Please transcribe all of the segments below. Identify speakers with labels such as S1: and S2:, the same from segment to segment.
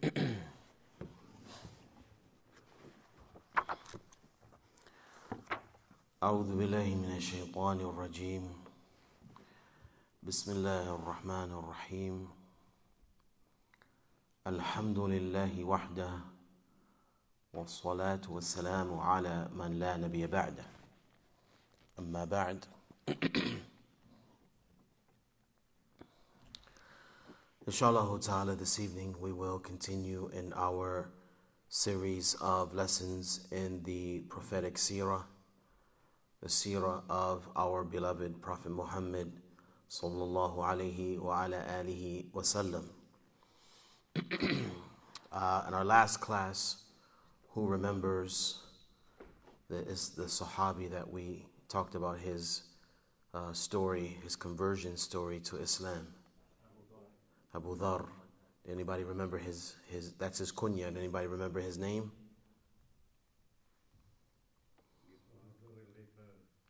S1: أعوذ بالله من الشيطان الرجيم. بسم الله الرحمن الرحيم. الحمد لله وحده والصلاة والسلام على من لا نبي بعده. أما بعد. Inshallah ta'ala this evening we will continue in our series of lessons in the prophetic seerah the seerah of our beloved Prophet Muhammad sallallahu alaihi wa ala alihi wasallam. uh, in our last class, who remembers the, is the Sahabi that we talked about his uh, story, his conversion story to Islam? Abu Dhar. Anybody remember his, his that's his kunya? Anybody remember his name?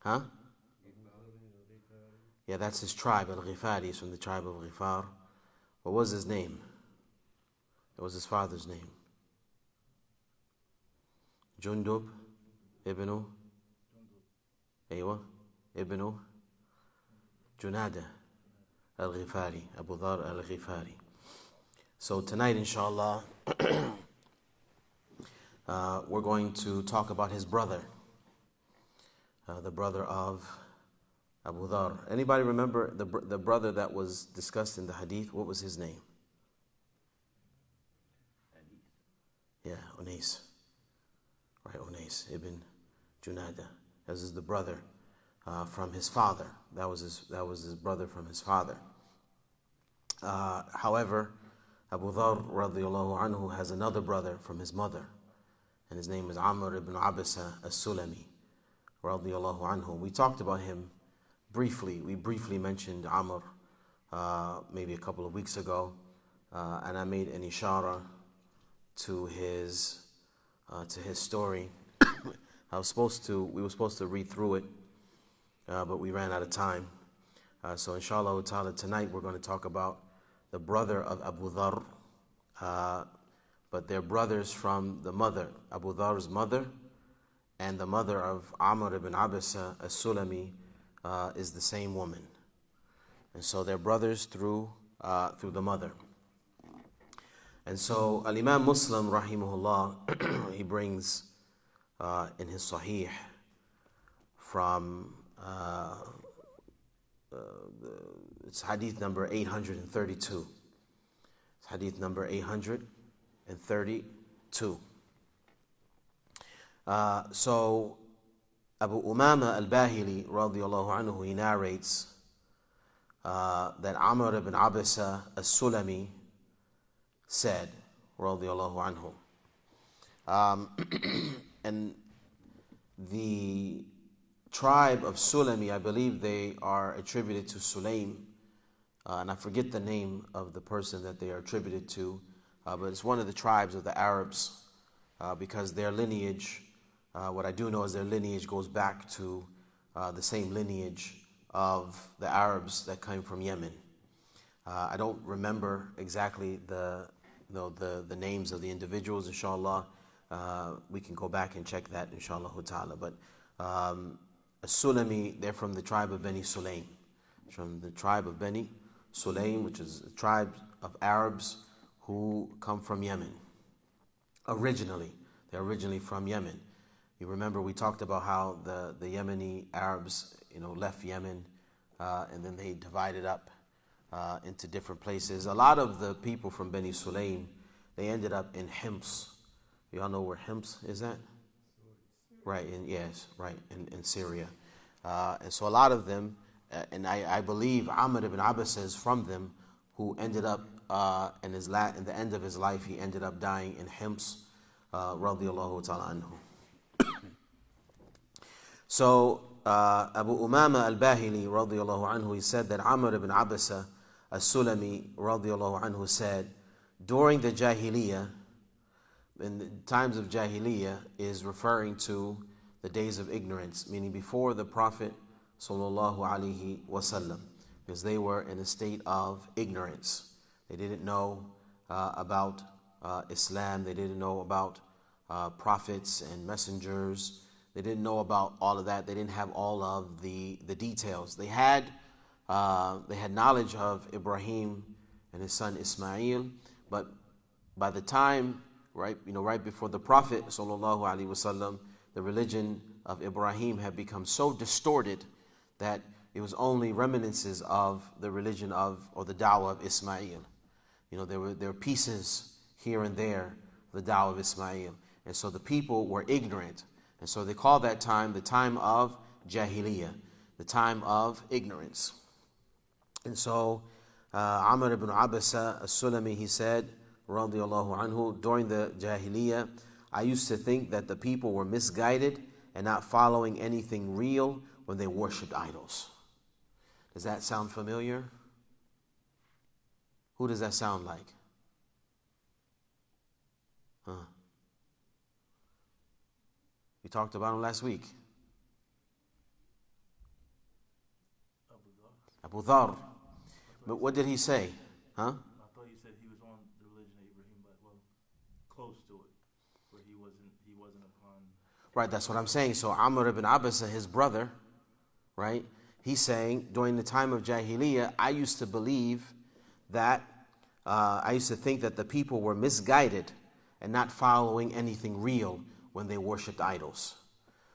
S1: Huh? Yeah, that's his tribe, Al Ghifari. He's from the tribe of Ghifar. What was his name? What was his father's name? Jundub ibn Aywa ibn Junada Al Ghifari, Abu Dhar Al Ghifari. So tonight, inshallah, uh, we're going to talk about his brother. Uh, the brother of Abu Dhar. Anybody remember the, the brother that was discussed in the hadith? What was his name? Yeah, Unais. Right, Unais ibn Junada. This is the brother uh, from his father. That was his, that was his brother from his father. Uh, however, Abu Dhar radiallahu anhu has another brother from his mother, and his name is Amr ibn Abasa as-Sulami radiallahu anhu. We talked about him briefly. We briefly mentioned Amr uh, maybe a couple of weeks ago, uh, and I made an ishara to his uh, to his story. I was supposed to. We were supposed to read through it, uh, but we ran out of time. Uh, so inshallah tonight we're going to talk about the brother of Abu Dhar, uh, but they're brothers from the mother, Abu Dhar's mother, and the mother of Amr ibn Abasa as-Sulami uh, is the same woman. And so they're brothers through, uh, through the mother. And so Al-Imam Muslim, rahimahullah, he brings uh, in his Sahih from, uh, uh, it's hadith number 832. It's hadith number 832. Uh, so Abu Umama al-Bahili radiallahu anhu, he narrates uh, that Amr ibn Abasa as-Sulami said, radiallahu anhu. Um, and the tribe of Sulami, I believe they are attributed to Sulaim, uh, and I forget the name of the person that they are attributed to, uh, but it's one of the tribes of the Arabs uh, because their lineage uh, what I do know is their lineage goes back to uh, the same lineage of the Arabs that came from Yemen. Uh, I don't remember exactly the, you know, the, the names of the individuals, inshallah. We can go back and check that, inshallah ta'ala. But um, Sulami, they're from the tribe of Beni Sulaim. From the tribe of Beni Sulaim, which is a tribe of Arabs who come from Yemen. Originally, they're originally from Yemen. You remember we talked about how the, the Yemeni Arabs, you know, left Yemen uh, and then they divided up uh, into different places. A lot of the people from Beni Sulaim, they ended up in Hims. Y'all know where Hims is at? Right, in, yes, right, in, in Syria. Uh, and so a lot of them, uh, and I, I believe Amr ibn Abasa is from them, who ended up uh, in, his la- in the end of his life, he ended up dying in Hims, uh, radiallahu ta'ala anhu. So uh, Abu Umama al-Bahili radiallahu anhu, he said that Amr ibn Abasa as-Sulami radiallahu anhu said, during the Jahiliyyah, in the times of Jahiliyyah is referring to the days of ignorance, meaning before the Prophet sallallahu alaihi wasallam, because they were in a state of ignorance. They didn't know uh, about uh, Islam. They didn't know about uh, prophets and messengers. They didn't know about all of that. They didn't have all of the, the details. They had, uh, they had knowledge of Ibrahim and his son Ismail, but by the time, right, you know, right before the Prophet sallallahu alaihi wasallam, the religion of Ibrahim had become so distorted that it was only reminiscences of the religion of or the dawah of Ismail. You know, there were there were pieces here and there, the dawah of Ismail. And so the people were ignorant and so they call that time the time of Jahiliyyah, the time of ignorance. And so uh, Amr ibn Abasa as-Sulami, he said, anhu, during the Jahiliyyah, I used to think that the people were misguided and not following anything real when they worshipped idols. Does that sound familiar? Who does that sound like? Huh? We talked about him last week. Abu Dhar. But what did he say? Huh?
S2: I thought you said he was on the religion of Ibrahim, but well, close to it, where he wasn't he wasn't upon.
S1: Right, that's what I'm saying. So Amr ibn Abasa, his brother, right? He's saying during the time of Jahiliyyah, I used to believe that uh, I used to think that the people were misguided and not following anything real when they worshipped idols.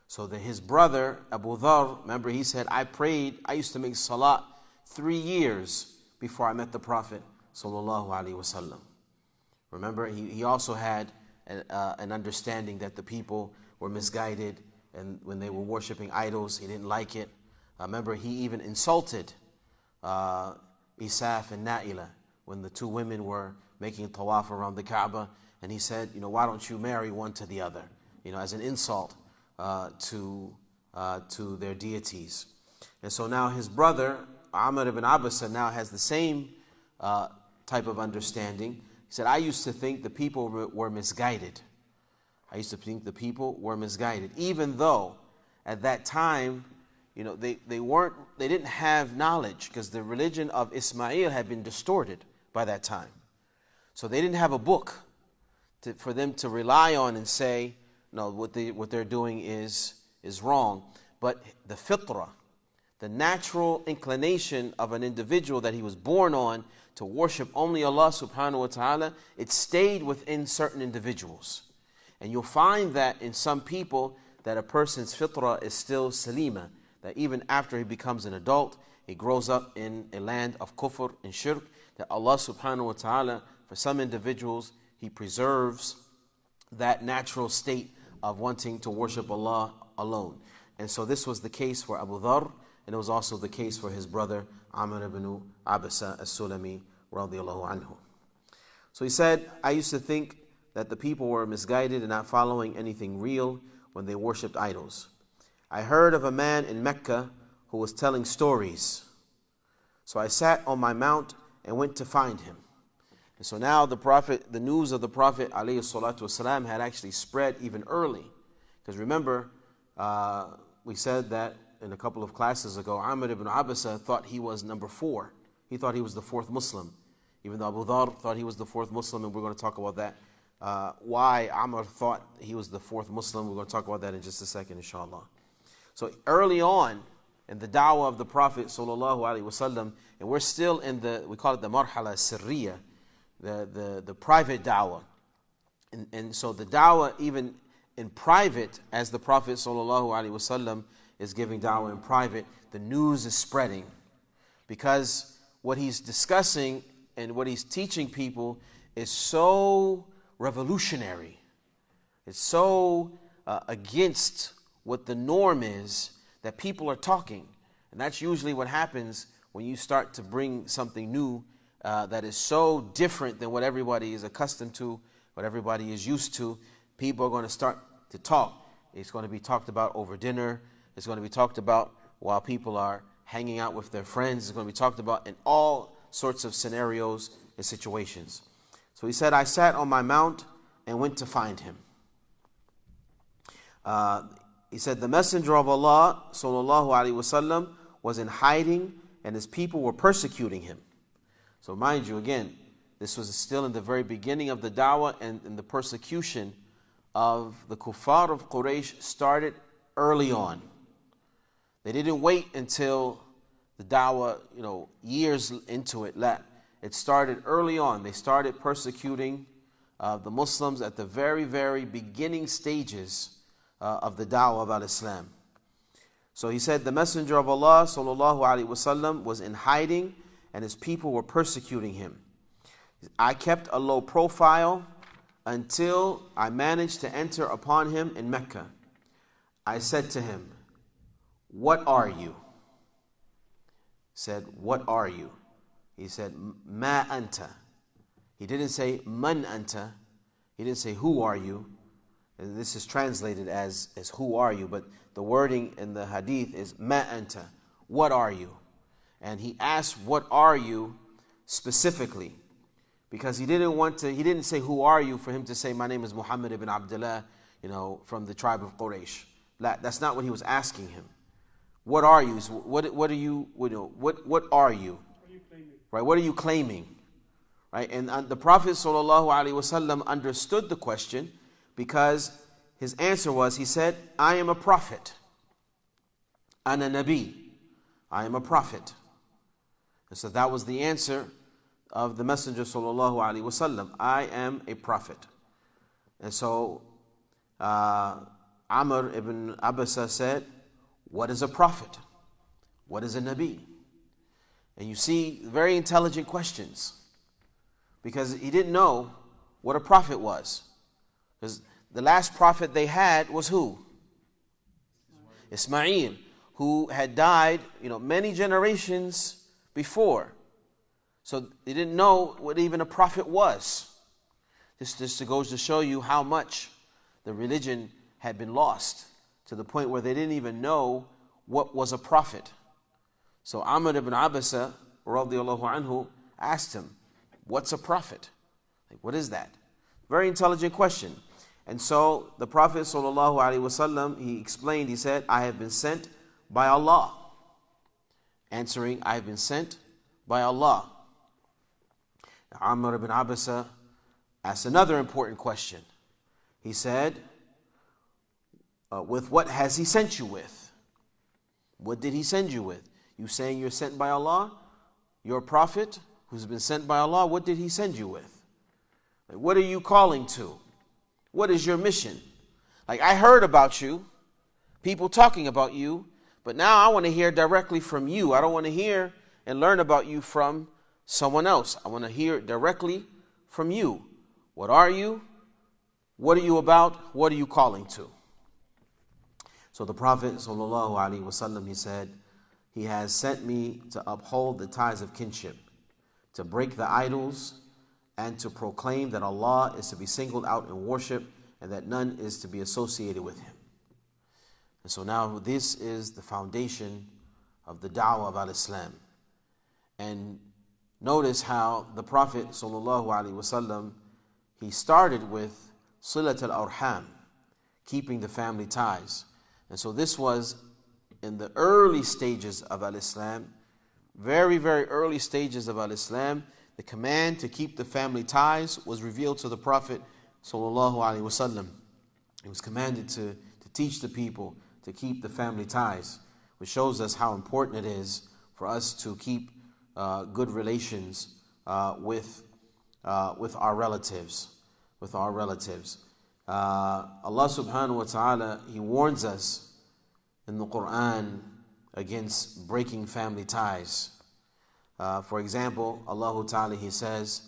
S1: So then his brother, Abu Dhar, remember he said, I prayed, I used to make salat three years before I met the Prophet. Remember, he, he also had an, uh, an understanding that the people were misguided and when they were worshiping idols, he didn't like it. Uh, remember, he even insulted uh, Isaf and Na'ila when the two women were making tawaf around the Kaaba, and he said, you know, why don't you marry one to the other? you know, as an insult uh, to, uh, to their deities. And so now his brother, Amr ibn Abasa, now has the same uh, type of understanding. He said, I used to think the people were misguided. I used to think the people were misguided, even though at that time, you know, they, they weren't, they didn't have knowledge because the religion of Ismail had been distorted by that time. So they didn't have a book to, for them to rely on and say, no, what, they, what they're doing is, is wrong. But the fitrah, the natural inclination of an individual that he was born on to worship only Allah subhanahu wa ta'ala, it stayed within certain individuals. And you'll find that in some people that a person's fitrah is still salima, that even after he becomes an adult, he grows up in a land of kufr and shirk, that Allah subhanahu wa ta'ala, for some individuals, He preserves that natural state of wanting to worship Allah alone. And so this was the case for Abu Dhar, and it was also the case for his brother Amr ibn Abasa as-Sulami radiallahu anhu. So he said, I used to think that the people were misguided and not following anything real when they worshipped idols. I heard of a man in Mecca who was telling stories. So I sat on my mount and went to find him. And so now the prophet, the news of the prophet والسلام, had actually spread even early. Because remember, uh, we said that in a couple of classes ago, Amr ibn Abasa thought he was number four. He thought he was the fourth Muslim. Even though Abu Dhar thought he was the fourth Muslim, and we're going to talk about that. Uh, why Amr thought he was the fourth Muslim, we're going to talk about that in just a second, inshallah. So early on, in the da'wah of the Prophet sallallahu alaihi wasallam, and we're still in the we call it the marhala sirriya, the, the, the private dawah. And, and so the dawah, even in private, as the Prophet ﷺ is giving dawah in private, the news is spreading. Because what he's discussing and what he's teaching people is so revolutionary. It's so uh, against what the norm is that people are talking. And that's usually what happens when you start to bring something new uh, that is so different than what everybody is accustomed to, what everybody is used to, people are going to start to talk. It's going to be talked about over dinner. It's going to be talked about while people are hanging out with their friends. It's going to be talked about in all sorts of scenarios and situations. So he said, I sat on my mount and went to find him. Uh, he said, The Messenger of Allah wasallam was in hiding and his people were persecuting him. So, mind you, again, This was still in the very beginning of the da'wah and, and the persecution of the kuffar of Quraysh started early on. They didn't wait until the da'wah, you know, years into it. Let it started early on. They started persecuting uh, the Muslims at the very, very beginning stages uh, of the da'wah of al-Islam. So he said the messenger of Allah sallallahu alaihi wasallam was in hiding and his people were persecuting him. I kept a low profile until I managed to enter upon him in Mecca. I said to him, What are you? said, What are you? He said, Ma anta. He didn't say man anta. He didn't say who are you. And this is translated as, as who are you, but the wording in the hadith is ma anta. What are you? And he asked, What are you specifically? Because he didn't want to, he didn't say, Who are you? for him to say, My name is Muhammad ibn Abdullah, you know, from the tribe of Quraysh. That's not what he was asking him. What are you? What, what are you, what, what are you? Right? What are you claiming? Right? And the Prophet ﷺ understood the question because his answer was, he said, I am a prophet. Ana Nabi. I am a prophet. And so that was the answer of the Messenger sallallahu alaihi wasallam. I am a prophet. And so uh, Amr ibn Abasa said, What is a prophet? What is a Nabi? And you see very intelligent questions because he didn't know what a prophet was. Because the last prophet they had was who? Ismail, who had died, you know, many generations before. So they didn't know what even a prophet was. This just goes to show you how much the religion had been lost to the point where they didn't even know what was a prophet. So Amr ibn Abasa anhu asked him, What's a prophet? Like, what is that? Very intelligent question. And so the Prophet ﷺ, he explained, he said, I have been sent by Allah. Answering, I have been sent by Allah. Amr ibn Abasa asked another important question. He said, uh, With what has he sent you with? What did he send you with? You saying you're sent by Allah? Your prophet who's been sent by Allah, what did he send you with? What are you calling to? What is your mission? Like, I heard about you, people talking about you, but now I want to hear directly from you. I don't want to hear and learn about you from someone else. I want to hear directly from you. What are you? What are you about? What are you calling to? So the Prophet ﷺ, he said, He has sent me to uphold the ties of kinship, to break the idols, and to proclaim that Allah is to be singled out in worship and that none is to be associated with Him. And so now this is the foundation of the da'wah of al-Islam. And Notice how the Prophet ﷺ, he started with silat al-arham, keeping the family ties. And so this was in the early stages of al-Islam, very, very early stages of al-Islam, the command to keep the family ties was revealed to the Prophet ﷺ. He was commanded to, to teach the people to keep the family ties, which shows us how important it is for us to keep uh, good relations uh, with, uh, with our relatives. With our relatives. Uh, Allah subhanahu wa ta'ala, He warns us in the Quran against breaking family ties. Uh, for example, Allah Ta'ala, He says,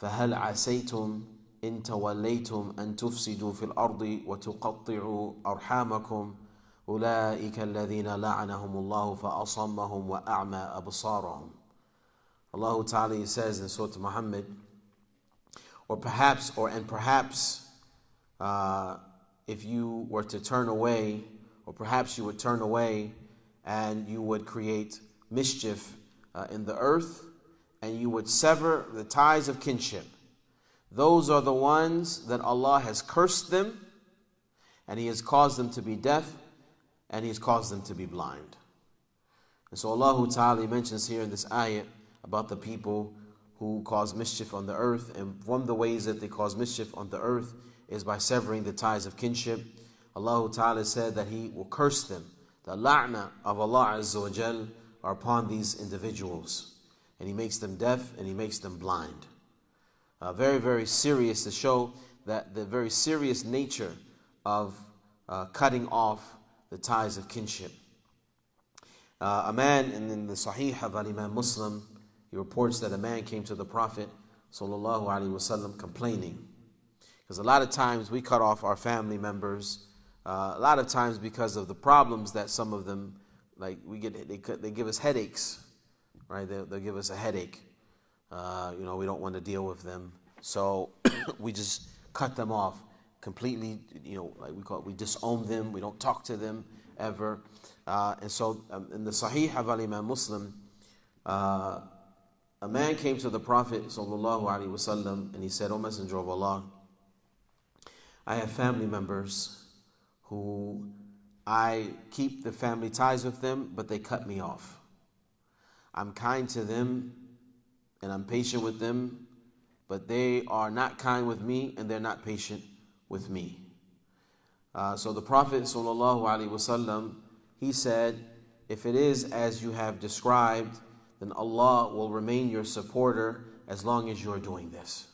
S1: فَهَلْ عَسَيْتُمْ إِن تَوَلَّيْتُمْ أَن تُفْسِدُوا فِي الْأَرْضِ وَتُقَطِّعُوا أَرْحَامَكُمْ أولئك الذين لعنهم الله فأصمهم وأعمى أبصارهم Allah Ta'ala says in Surah Muhammad, or perhaps, or and perhaps, uh, if you were to turn away, or perhaps you would turn away and you would create mischief uh, in the earth and you would sever the ties of kinship. Those are the ones that Allah has cursed them and He has caused them to be deaf and He has caused them to be blind. And so Allah Ta'ala mentions here in this ayat about the people who cause mischief on the earth. And one of the ways that they cause mischief on the earth is by severing the ties of kinship. Allah Ta'ala said that He will curse them. The la'na of Allah Azza wa Jal are upon these individuals. And He makes them deaf and He makes them blind. Uh, very, very serious to show that the very serious nature of uh, cutting off the ties of kinship. Uh, a man in, in the Sahih of Al Imam Muslim, he reports that a man came to the Prophet وسلم, complaining. Because a lot of times we cut off our family members, uh, a lot of times because of the problems that some of them, like we get, they, they give us headaches, right? They'll, they'll give us a headache. Uh, you know, we don't want to deal with them. So we just cut them off completely, you know, like we call it, we disown them, we don't talk to them ever. Uh, and so um, in the Sahih of Imam Muslim, uh, a man came to the Prophet wasallam and he said, O Messenger of Allah, I have family members who I keep the family ties with them, but they cut me off. I'm kind to them and I'm patient with them, but they are not kind with me and they're not patient with me. Uh, so the Prophet ﷺ, he said, if it is as you have described, then Allah will remain your supporter as long as you are doing this.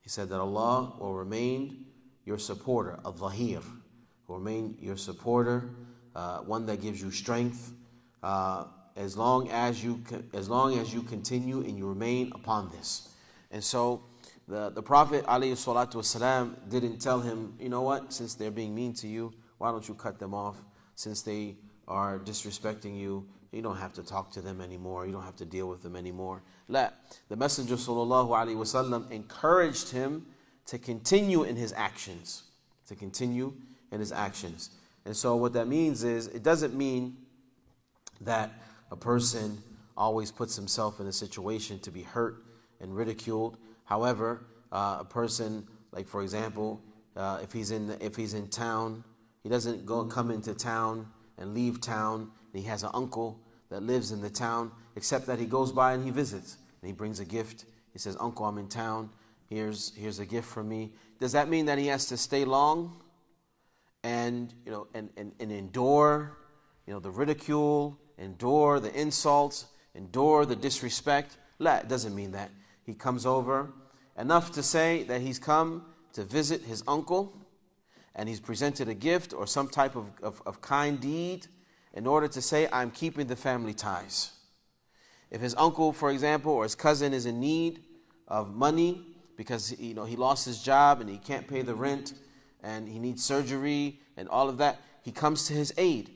S1: He said that Allah will remain your supporter, a dhahir, will remain your supporter, uh, one that gives you strength, uh, as long as you as long as you continue and you remain upon this. And so the, the Prophet والسلام, didn't tell him, you know what, since they're being mean to you, why don't you cut them off? Since they are disrespecting you, you don't have to talk to them anymore. You don't have to deal with them anymore. La. The Messenger وسلم, encouraged him to continue in his actions. To continue in his actions. And so what that means is, it doesn't mean that a person always puts himself in a situation to be hurt and ridiculed. However, uh, a person, like for example, uh, if he's in if he's in town, he doesn't go and come into town and leave town. And he has an uncle that lives in the town, except that he goes by and he visits and he brings a gift. He says, "Uncle, I'm in town. Here's here's a gift from me." Does that mean that he has to stay long and you know and, and, and endure you know the ridicule, endure the insults, endure the disrespect? It doesn't mean that. He comes over enough to say that he's come to visit his uncle and he's presented a gift or some type of, of, of kind deed in order to say, I'm keeping the family ties. If his uncle, for example, or his cousin is in need of money because you know, he lost his job and he can't pay the rent and he needs surgery and all of that, he comes to his aid.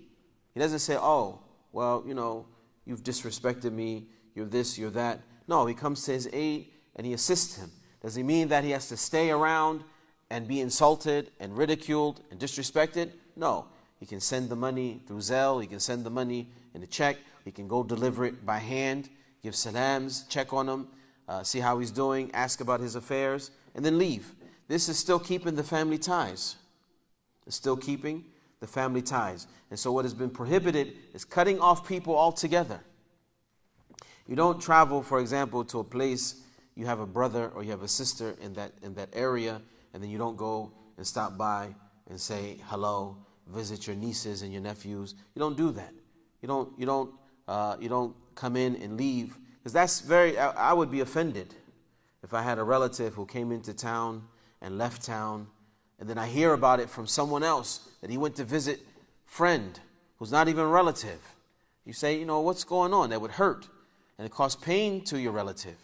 S1: He doesn't say, Oh, well, you know, you've disrespected me, you're this, you're that. No, he comes to his aid and he assists him. Does he mean that he has to stay around and be insulted and ridiculed and disrespected? No. He can send the money through Zelle, he can send the money in a check, he can go deliver it by hand, give salams, check on him, uh, see how he's doing, ask about his affairs, and then leave. This is still keeping the family ties. It's still keeping the family ties. And so, what has been prohibited is cutting off people altogether. You don't travel, for example, to a place you have a brother or you have a sister in that in that area, and then you don't go and stop by and say hello, visit your nieces and your nephews. You don't do that. You don't you don't uh, you don't come in and leave because that's very. I, I would be offended if I had a relative who came into town and left town, and then I hear about it from someone else that he went to visit friend who's not even a relative. You say, you know, what's going on? That would hurt, and it cause pain to your relative.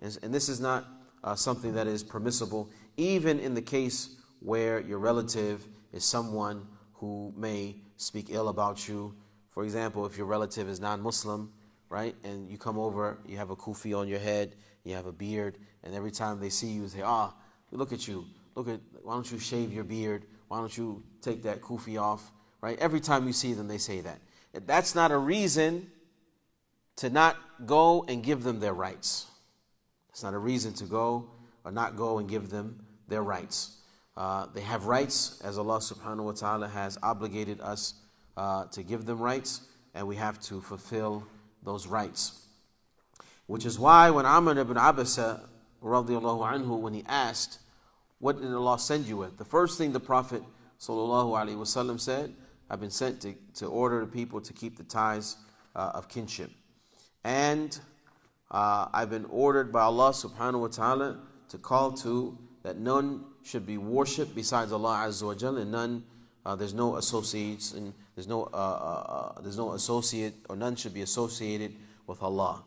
S1: And this is not uh, something that is permissible, even in the case where your relative is someone who may speak ill about you. For example, if your relative is non Muslim, right, and you come over, you have a kufi on your head, you have a beard, and every time they see you, they say, Ah, look at you. Look at, why don't you shave your beard? Why don't you take that kufi off? Right? Every time you see them, they say that. That's not a reason to not go and give them their rights. It's not a reason to go or not go and give them their rights. Uh, they have rights as Allah subhanahu wa ta'ala has obligated us uh, to give them rights, and we have to fulfill those rights. Which is why when Amr ibn Abasa, radiallahu anhu, when he asked, What did Allah send you with? The first thing the Prophet wasallam said, I've been sent to, to order the people to keep the ties uh, of kinship. And uh, I've been ordered by Allah subhanahu wa ta'ala to call to that none should be worshipped besides Allah Azza wa Jal, and none, uh, there's no associates, and there's no, uh, uh, uh, there's no associate, or none should be associated with Allah.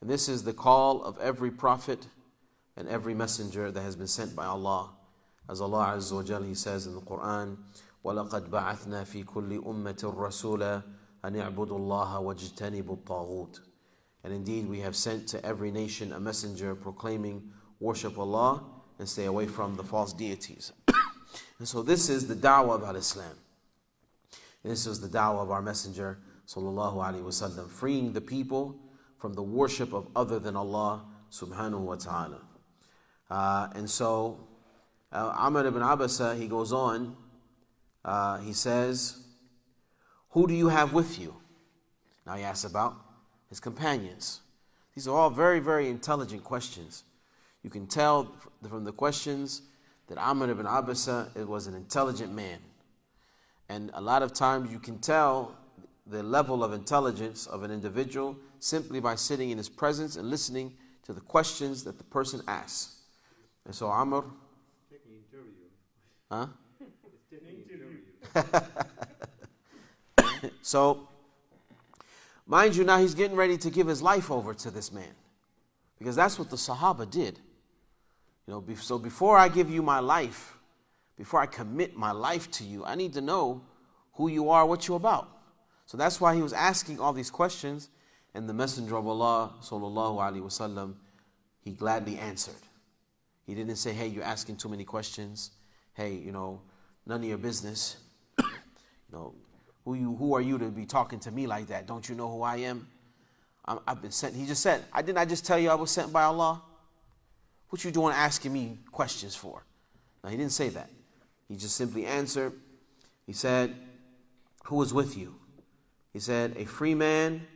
S1: And this is the call of every prophet and every messenger that has been sent by Allah. As Allah Azza wa Jal, He says in the Quran, وَلَقَدْ بَعَثْنَا فِي كُلِّ أُمَّةٍ رَسُولًا أَنْ يَعْبُدُوا اللَّهَ وَاجْتَنِبُوا الطَّاغُوتِ And indeed we have sent to every nation a messenger proclaiming, worship Allah and stay away from the false deities. and so this is the da'wah of al-Islam. This is the da'wah of our messenger, sallallahu alaihi wasallam, freeing the people from the worship of other than Allah subhanahu wa ta'ala. Uh, and so uh, Amr ibn Abasa, he goes on, uh, he says, Who do you have with you? Now he asks about his companions. These are all very, very intelligent questions. You can tell from the questions that Amr ibn Abasa it was an intelligent man. And a lot of times you can tell the level of intelligence of an individual simply by sitting in his presence and listening to the questions that the person asks. And so Amr. Huh? so, mind you, now he's getting ready to give his life over to this man. Because that's what the Sahaba did. You know, so before I give you my life, before I commit my life to you, I need to know who you are, what you're about. So that's why he was asking all these questions, and the Messenger of Allah, sallallahu alaihi wasallam, he gladly answered. He didn't say, "Hey, you're asking too many questions. Hey, you know, none of your business. you know, who you, who are you to be talking to me like that? Don't you know who I am? i have been sent." He just said, "I didn't. I just tell you I was sent by Allah." What you doing asking me questions for? Now, he didn't say that. He just simply answered. He said, Who is with you? He said, A free man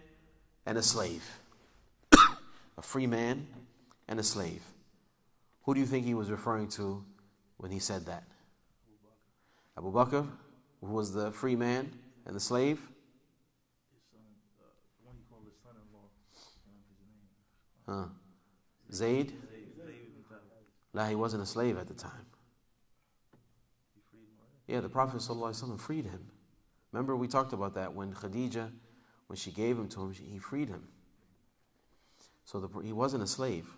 S1: and a slave. a free man and a slave. Who do you think he was referring to when he said that? Abu Bakr, who was the free man and the slave?
S2: Uh.
S1: Huh. Zayd? La, he wasn't a slave at the time. Yeah, the Prophet ﷺ freed him. Remember, we talked about that when Khadija, when she gave him to him, he freed him. So the, he wasn't a slave.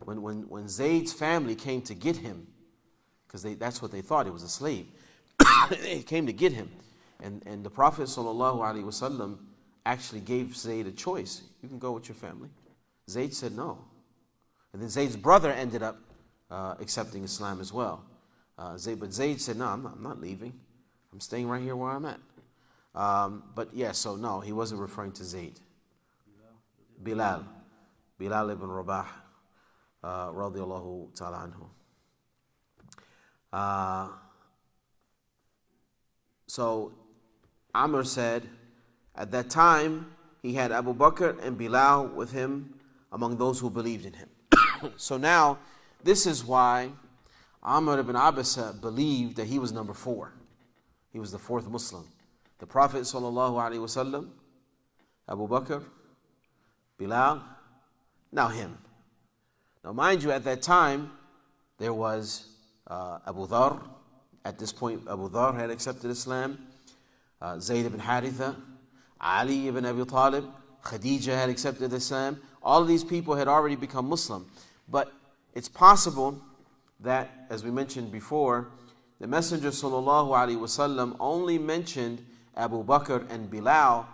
S1: When, when, when Zayd's family came to get him, because that's what they thought, he was a slave, they came to get him. And, and the Prophet ﷺ actually gave Zayd a choice. You can go with your family. Zayd said no. And then Zayd's brother ended up uh, accepting Islam as well. Uh, Zayd, but Zayd said, No, I'm not, I'm not, leaving. I'm staying right here where I'm at. Um, but yeah, so no, he wasn't referring to Zayd. Bilal. Bilal ibn Rabah, uh, radiallahu ta'ala anhu. Uh, so Amr said, at that time, he had Abu Bakr and Bilal with him among those who believed in him. so now, this is why Amr ibn Abasa believed that he was number four. He was the fourth Muslim. The Prophet sallallahu alaihi wasallam, Abu Bakr, Bilal, now him. Now, mind you, at that time, there was uh, Abu Dhar. At this point, Abu Dhar had accepted Islam. Uh, Zayd ibn Haritha, Ali ibn Abi Talib, Khadija had accepted Islam. All of these people had already become Muslim. But it's possible that, as we mentioned before, the Messenger wasallam only mentioned Abu Bakr and Bilal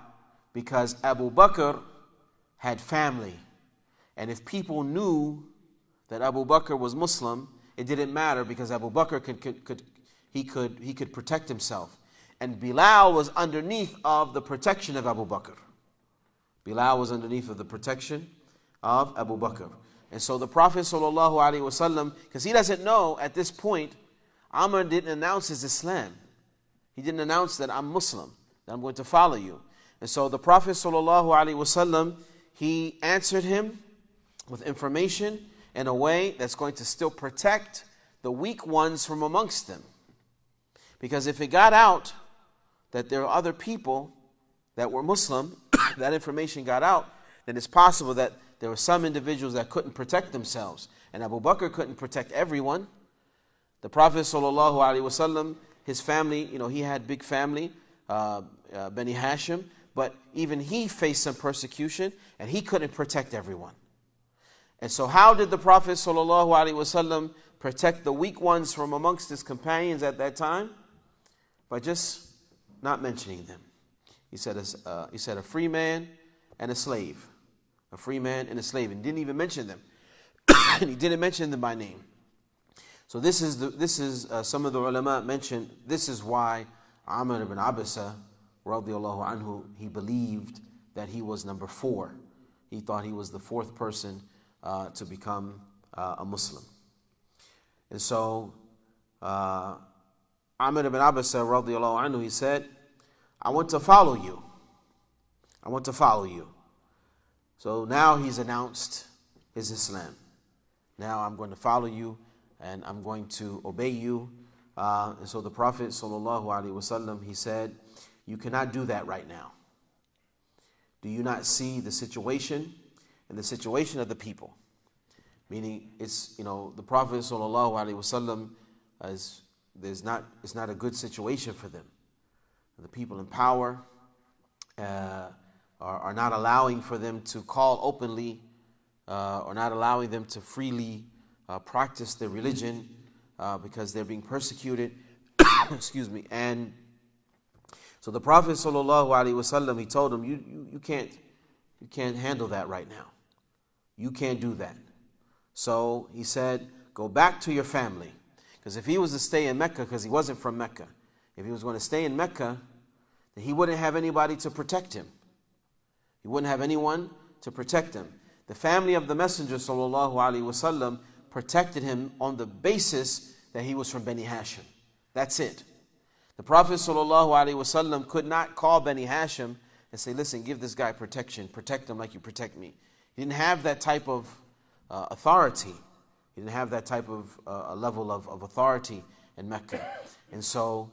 S1: because Abu Bakr had family. And if people knew that Abu Bakr was Muslim, it didn't matter because Abu Bakr could, could, could, he, could, he could protect himself. And Bilal was underneath of the protection of Abu Bakr. Bilal was underneath of the protection of Abu Bakr. And so the Prophet ﷺ, because he doesn't know at this point, Amr didn't announce his Islam. He didn't announce that I'm Muslim, that I'm going to follow you. And so the Prophet ﷺ, he answered him with information in a way that's going to still protect the weak ones from amongst them. Because if it got out that there are other people that were Muslim, that information got out, then it's possible that there were some individuals that couldn't protect themselves. And Abu Bakr couldn't protect everyone. The Prophet ﷺ, his family, you know, he had big family, uh, uh, Beni Hashim, but even he faced some persecution and he couldn't protect everyone. And so, how did the Prophet ﷺ protect the weak ones from amongst his companions at that time? By just not mentioning them. He said, uh, he said a free man and a slave. A free man and a slave. And didn't even mention them. and he didn't mention them by name. So this is, the, this is uh, some of the ulama mentioned, this is why Amr ibn Abasa, radiallahu anhu, he believed that he was number four. He thought he was the fourth person uh, to become uh, a Muslim. And so, uh, Amr ibn Abasa, radiallahu anhu, he said, I want to follow you. I want to follow you. So now he's announced his Islam. Now I'm going to follow you and I'm going to obey you. Uh, and so the Prophet wasallam he said, You cannot do that right now. Do you not see the situation and the situation of the people? Meaning, it's, you know, the Prophet wasallam there's not, it's not a good situation for them. The people in power uh, are, are, not allowing for them to call openly uh, or not allowing them to freely uh, practice their religion uh, because they're being persecuted. Excuse me. And so the Prophet ﷺ, he told them, you, you, you, can't, you can't handle that right now. You can't do that. So he said, go back to your family. Because if he was to stay in Mecca, because he wasn't from Mecca, if he was going to stay in Mecca, then he wouldn't have anybody to protect him. He wouldn't have anyone to protect him. The family of the Messenger وسلم, protected him on the basis that he was from Beni Hashim. That's it. The Prophet وسلم, could not call Beni Hashim and say, listen, give this guy protection, protect him like you protect me. He didn't have that type of uh, authority. He didn't have that type of uh, level of, of authority in Mecca. And so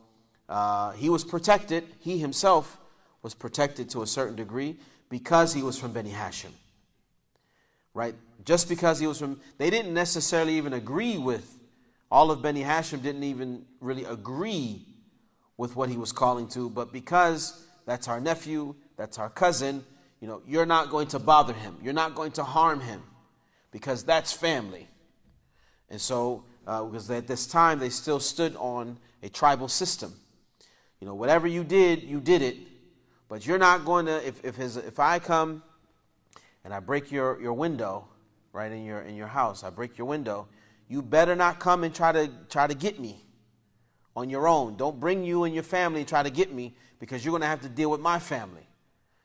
S1: uh, he was protected, he himself was protected to a certain degree because he was from Beni Hashim. Right? Just because he was from, they didn't necessarily even agree with, all of Beni Hashim didn't even really agree with what he was calling to, but because that's our nephew, that's our cousin, you know, you're not going to bother him. You're not going to harm him because that's family. And so, uh, because at this time they still stood on a tribal system. You know, whatever you did, you did it. But you're not going to, if, if, his, if I come and I break your, your window, right, in your, in your house, I break your window, you better not come and try to, try to get me on your own. Don't bring you and your family and try to get me because you're going to have to deal with my family.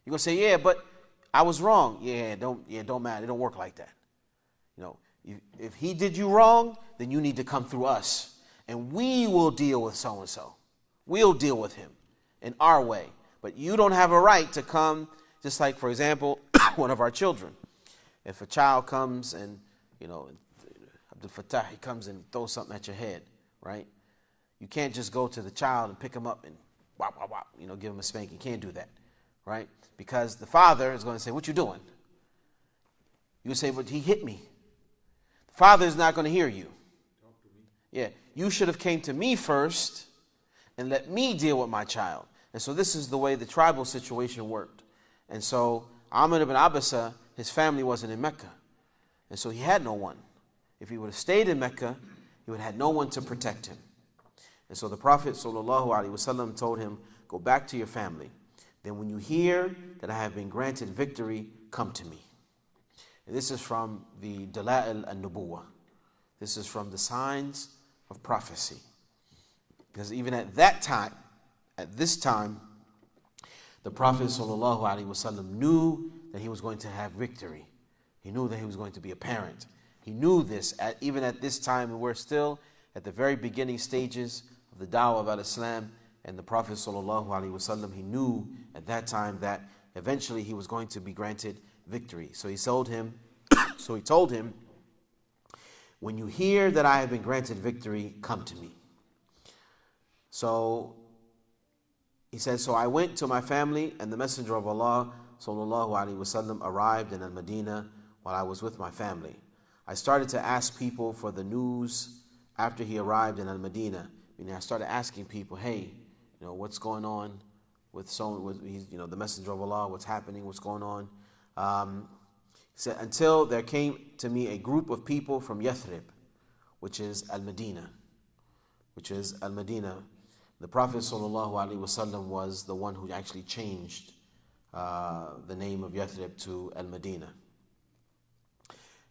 S1: You're to say, yeah, but I was wrong. Yeah, don't, yeah, don't matter. It don't work like that. You know, if, if he did you wrong, then you need to come through us and we will deal with so and so. We'll deal with him in our way. But you don't have a right to come, just like, for example, one of our children. If a child comes and, you know, Abdul Fattah, he comes and throws something at your head, right? You can't just go to the child and pick him up and whop, whop, whop, you know, give him a spank. You can't do that, right? Because the father is going to say, What you doing? You say, But he hit me. The father is not going to hear you. Yeah, you should have came to me first and let me deal with my child. And so this is the way the tribal situation worked. And so Amr ibn Abasa, his family wasn't in Mecca. And so he had no one. If he would have stayed in Mecca, he would have had no one to protect him. And so the Prophet ﷺ told him, Go back to your family. Then when you hear that I have been granted victory, come to me. And this is from the Dala'il al-Nubuwah. This is from the signs of prophecy. Because even at that time, at this time, the Prophet ﷺ knew that he was going to have victory. He knew that he was going to be a parent. He knew this at, even at this time, and we're still at the very beginning stages of the Dawah of al-Islam. And the Prophet ﷺ, he knew at that time that eventually he was going to be granted victory. So he told him, so he told him, when you hear that I have been granted victory, come to me. So he said, So I went to my family, and the Messenger of Allah wasallam arrived in Al Medina while I was with my family. I started to ask people for the news after he arrived in Al Medina. I started asking people, hey, you know, what's going on with so with he's, you know the Messenger of Allah, what's happening, what's going on. Um, said, until there came to me a group of people from Yathrib, which is Al Medina, which is Al Medina. The Prophet ﷺ was the one who actually changed uh, the name of Yathrib to Al Medina.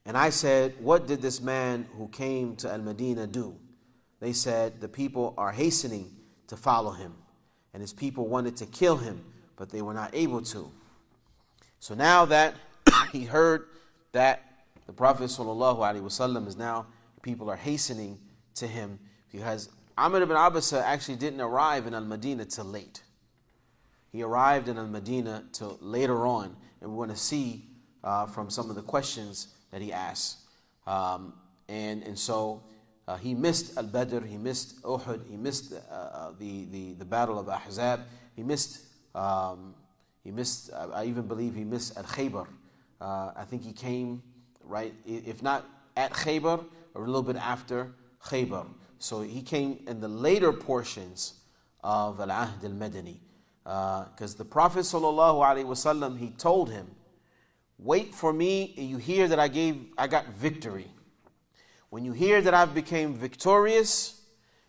S1: And I said, What did this man who came to Al Medina do? They said, The people are hastening to follow him. And his people wanted to kill him, but they were not able to. So now that he heard that the Prophet ﷺ is now, people are hastening to him because Amr ibn Abasa actually didn't arrive in Al Medina till late. He arrived in Al Medina till later on, and we want to see uh, from some of the questions that he asked. Um, and, and so uh, he missed Al Badr, he missed Uhud, he missed uh, uh, the, the, the battle of Ahzab, he missed, um, he missed I even believe he missed Al Khaybar. Uh, I think he came, right, if not at Khaybar, or a little bit after Khaybar. So he came in the later portions of Al Ahd al Madani. Because uh, the Prophet ﷺ, he told him, Wait for me, you hear that I gave I got victory. When you hear that I've became victorious,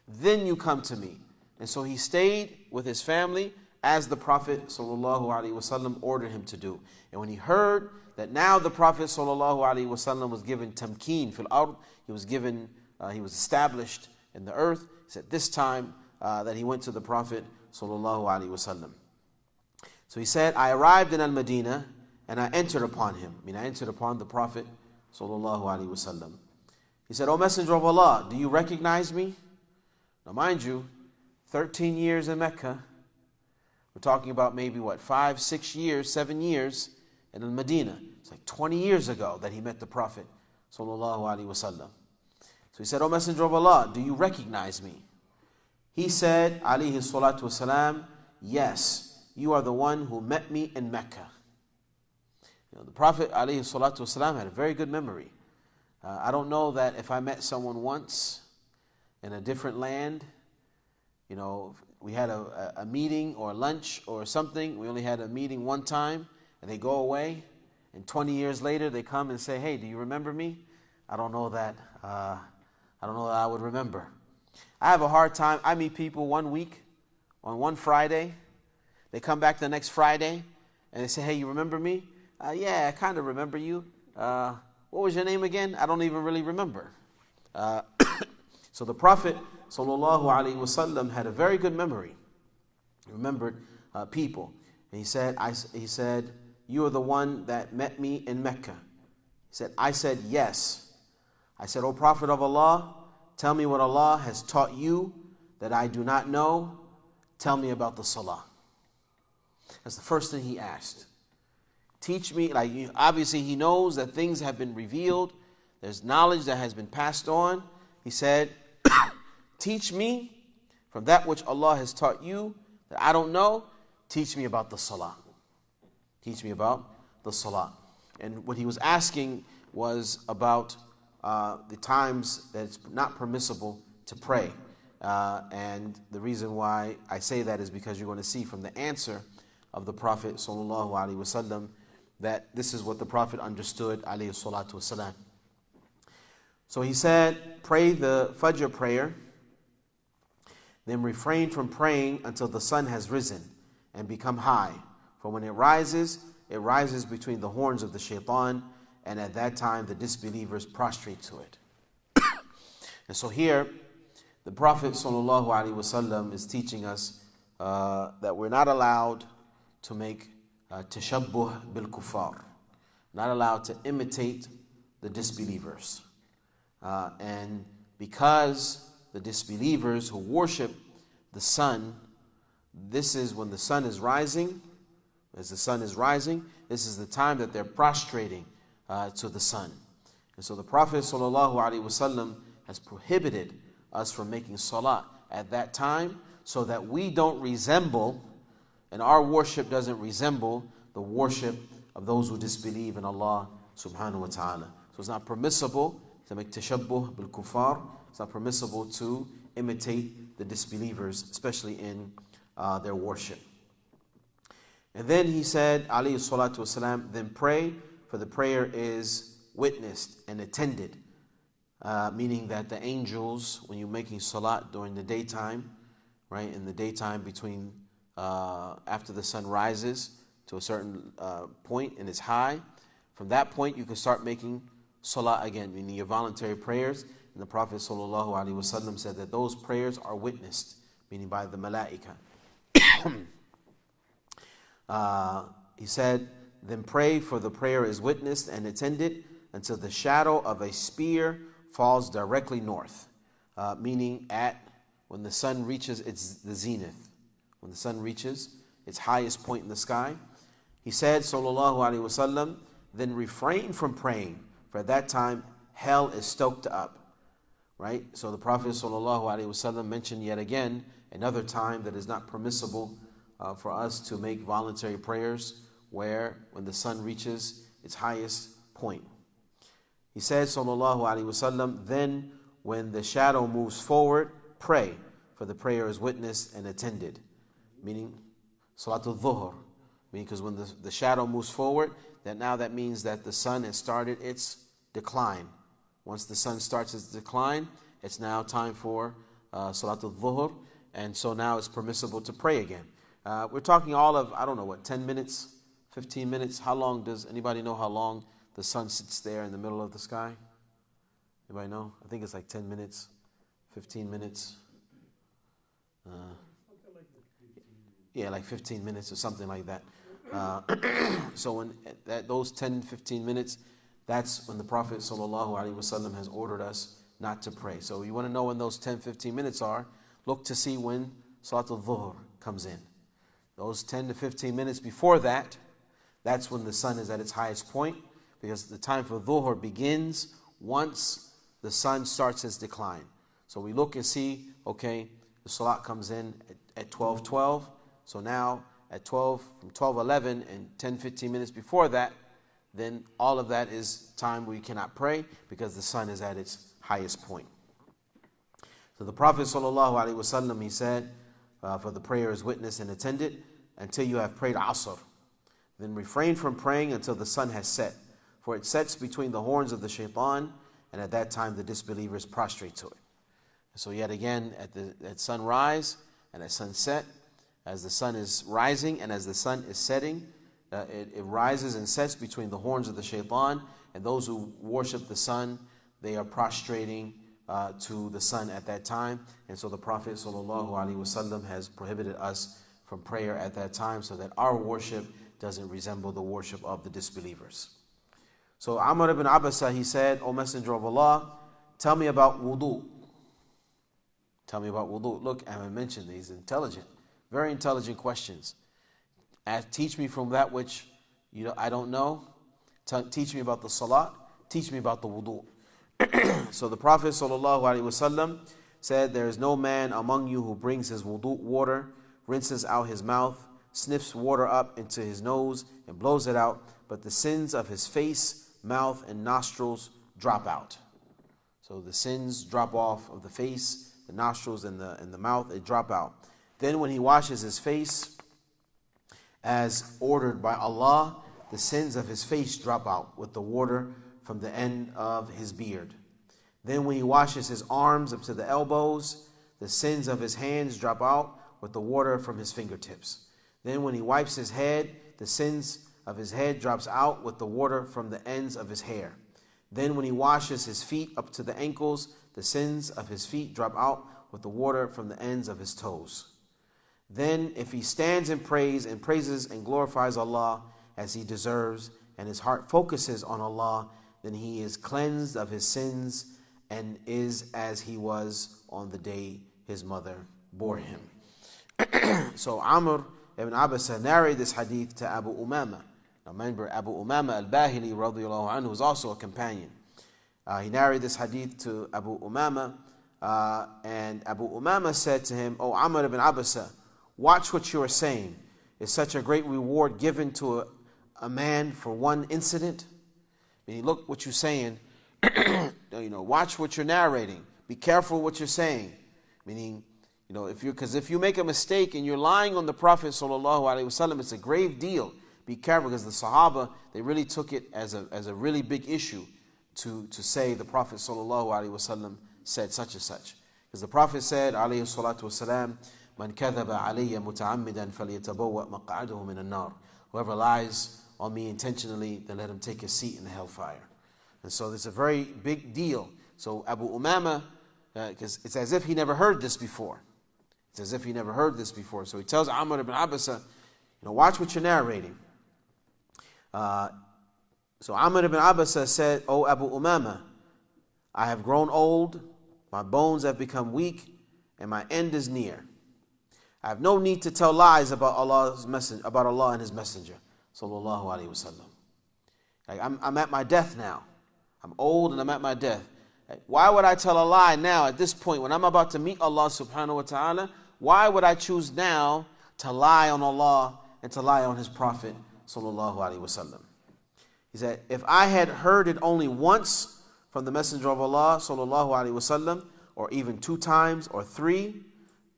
S1: then you come to me. And so he stayed with his family as the Prophet ﷺ ordered him to do. And when he heard that now the Prophet ﷺ was given tamkeen fil ard, he was given, uh, he was established in the earth. He said this time uh, that he went to the Prophet ﷺ. So he said, I arrived in Al Medina and I entered upon him. I mean, I entered upon the Prophet ﷺ. He said, O Messenger of Allah, do you recognize me? Now, mind you, 13 years in Mecca, we're talking about maybe what, five, six years, seven years and in Medina. It's like 20 years ago that he met the Prophet. So he said, O Messenger of Allah, do you recognize me? He said, alayhi salatu wasalam, Yes, you are the one who met me in Mecca. You know, the Prophet alayhi had a very good memory. Uh, I don't know that if I met someone once in a different land, you know, we had a, a meeting or lunch or something, we only had a meeting one time, and they go away, and 20 years later they come and say, Hey, do you remember me? I don't know that. Uh, I don't know that I would remember. I have a hard time. I meet people one week on one Friday. They come back the next Friday and they say, Hey, you remember me? Uh, yeah, I kind of remember you. Uh, what was your name again? I don't even really remember. Uh, so the Prophet وسلم, had a very good memory. He remembered uh, people. And he said, I, he said, You are the one that met me in Mecca. He said, I said, Yes. I said, O Prophet of Allah, tell me what Allah has taught you that I do not know. Tell me about the Salah. That's the first thing he asked. Teach me, like obviously he knows that things have been revealed, there's knowledge that has been passed on. He said, Teach me from that which Allah has taught you that I don't know. Teach me about the salah. Teach me about the salah. And what he was asking was about uh, the times that it's not permissible to pray. Uh, and the reason why I say that is because you're going to see from the answer of the Prophet sallallahu alaihi wasallam that this is what the Prophet understood, alayhi salatu wasalam. So he said, pray the Fajr prayer, then refrain from praying until the sun has risen and become high. For when it rises, it rises between the horns of the shaitan, and at that time the disbelievers prostrate to it. and so here, the Prophet ﷺ is teaching us uh, that we're not allowed to make uh, tashabbuh bil kufar, not allowed to imitate the disbelievers. Uh, and because the disbelievers who worship the sun, this is when the sun is rising, As the sun is rising, this is the time that they're prostrating uh, to the sun. And so the Prophet ﷺ has prohibited us from making salah at that time so that we don't resemble and our worship doesn't resemble the worship of those who disbelieve in Allah subhanahu wa ta'ala. So it's not permissible to make tashabbuh bil kufar. It's not permissible to imitate the disbelievers, especially in uh, their worship. And then he said, alayhi salatu wasalam, then pray, for the prayer is witnessed and attended. Uh, meaning that the angels, when you're making salat during the daytime, right, in the daytime between uh, after the sun rises to a certain uh, point and it's high. From that point, you can start making salah again, meaning your voluntary prayers. And the Prophet ﷺ said that those prayers are witnessed, meaning by the malaika. uh, he said, Then pray, for the prayer is witnessed and attended until the shadow of a spear falls directly north, uh, meaning at when the sun reaches its the zenith when the sun reaches its highest point in the sky. He said, Sallallahu Alaihi Wasallam, then refrain from praying, for at that time hell is stoked up. Right? So the Prophet Sallallahu Alaihi Wasallam mentioned yet again another time that is not permissible uh, for us to make voluntary prayers where when the sun reaches its highest point. He said, Sallallahu Alaihi Wasallam, then when the shadow moves forward, pray, for the prayer is witnessed and attended meaning Salatul Dhuhr. Meaning, because when the, the shadow moves forward, that now that means that the sun has started its decline. Once the sun starts its decline, it's now time for uh, Salatul Dhuhr, and so now it's permissible to pray again. Uh, we're talking all of, I don't know what, 10 minutes, 15 minutes? How long does anybody know how long the sun sits there in the middle of the sky? Anybody know? I think it's like 10 minutes, 15 minutes. Uh, yeah, like 15 minutes or something like that. Uh, so when that, those 10, 15 minutes, that's when the Prophet ﷺ has ordered us not to pray. So you want to know when those 10, 15 minutes are, look to see when Salatul Dhuhr comes in. Those 10 to 15 minutes before that, that's when the sun is at its highest point because the time for Dhuhr begins once the sun starts its decline. So we look and see, okay, the Salat comes in at, at 12 12. So now at 12, from 12, 11 and 10, 15 minutes before that, then all of that is time we cannot pray because the sun is at its highest point. So the Prophet ﷺ, he said, uh, for the prayer is witnessed and attended until you have prayed Asr. Then refrain from praying until the sun has set, for it sets between the horns of the shaitan, and at that time the disbelievers prostrate to it. So yet again, at, the, at sunrise and at sunset, as the sun is rising and as the sun is setting, uh, it, it, rises and sets between the horns of the shaitan, and those who worship the sun, they are prostrating uh, to the sun at that time. And so the Prophet ﷺ has prohibited us from prayer at that time so that our worship doesn't resemble the worship of the disbelievers. So Amr ibn Abasa, he said, O Messenger of Allah, tell me about wudu. Tell me about wudu. Look, I mentioned he's intelligent. Very intelligent questions. Teach me from that which you know, I don't know. T- teach me about the salat. Teach me about the wudu. so the Prophet ﷺ said, There is no man among you who brings his wudu water, rinses out his mouth, sniffs water up into his nose, and blows it out, but the sins of his face, mouth, and nostrils drop out. So the sins drop off of the face, the nostrils, and the, and the mouth, they drop out. Then, when he washes his face, as ordered by Allah, the sins of his face drop out with the water from the end of his beard. Then, when he washes his arms up to the elbows, the sins of his hands drop out with the water from his fingertips. Then, when he wipes his head, the sins of his head drops out with the water from the ends of his hair. Then, when he washes his feet up to the ankles, the sins of his feet drop out with the water from the ends of his toes. Then, if he stands in praise and praises and glorifies Allah as he deserves, and his heart focuses on Allah, then he is cleansed of his sins and is as he was on the day his mother bore him. so Amr ibn Abasa narrated this hadith to Abu Umama. Now remember, Abu Umama al-Bahili anhu was also a companion. Uh, he narrated this hadith to Abu Umama, uh, and Abu Umama said to him, O Amr ibn Abasa, watch what you are saying. Is such a great reward given to a, a man for one incident? Meaning, look what you're saying. you know, watch what you're narrating. Be careful what you're saying. Meaning, you know, if you because if you make a mistake and you're lying on the Prophet sallallahu alaihi wasallam, it's a grave deal. Be careful because the Sahaba they really took it as a as a really big issue to to say the Prophet sallallahu alaihi wasallam said such and such. Because the Prophet said, alayhi salatu wasalam, Man kadhaba alayya muta'ammidan falyatabawwa maq'adahu min an-nar. Whoever lies on me intentionally, then let him take a seat in the hellfire. And so it's a very big deal. So Abu Umama, because uh, it's as if he never heard this before. It's as if he never heard this before. So he tells Amr ibn Abasa, you know, watch what you're narrating. Uh, so Amr ibn Abasa said, O Abu Umama, I have grown old, my bones have become weak, and my end is near. I have no need to tell lies about Allah's messenger, about Allah and His Messenger, sallallahu alaihi wasallam. Like I'm, I'm at my death now. I'm old and I'm at my death. Why would I tell a lie now at this point when I'm about to meet Allah subhanahu wa ta'ala? Why would I choose now to lie on Allah and to lie on His Prophet sallallahu alaihi wasallam? He said, if I had heard it only once from the Messenger of Allah sallallahu alaihi wasallam, or even two times or three,